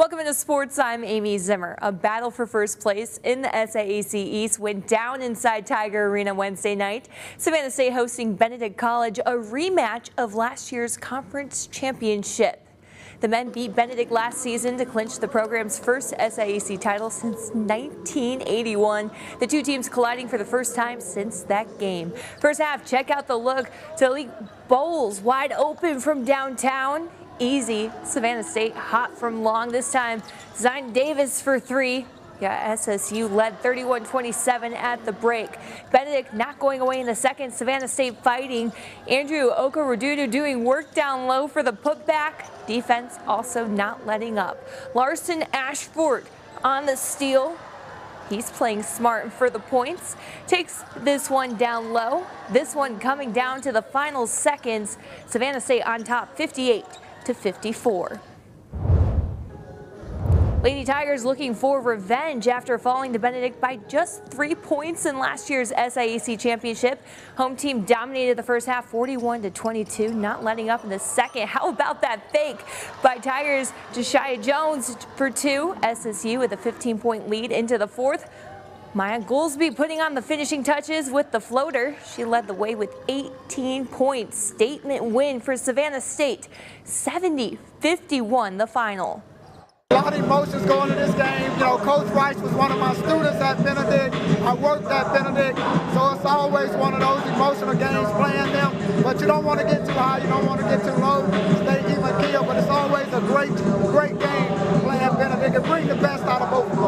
Welcome into sports. I'm Amy Zimmer. A battle for first place in the SIAC East went down inside Tiger Arena Wednesday night. Savannah State hosting Benedict College, a rematch of last year's conference championship. The men beat Benedict last season to clinch the program's first SIAC title since 1981. The two teams colliding for the first time since that game. First half, check out the look. Talik Bowles wide open from downtown easy. Savannah State hot from long this time. Zion Davis for three. Yeah, SSU led 31-27 at the break. Benedict not going away in the second. Savannah State fighting. Andrew Okorodudu doing work down low for the putback. Defense also not letting up. Larson Ashford on the steal. He's playing smart for the points. Takes this one down low. This one coming down to the final seconds. Savannah State on top 58 to 54. Lady Tigers looking for revenge after falling to Benedict by just three points in last year's SIAC championship. Home team dominated the first half 41 to 22, not letting up in the second. How about that fake by Tigers? Josiah Jones for two. SSU with a 15 point lead into the fourth. Maya Goolsby putting on the finishing touches with the floater. She led the way with 18 points. Statement win for Savannah State. 70-51 the final. A lot of emotions going into this game. You know, Coach Rice was one of my students at Benedict. I worked at Benedict, so it's always one of those emotional games playing them. But you don't want to get too high, you don't want to get too low. Stay even keel, but it's always a great, great game playing Benedict and bring the best out of both.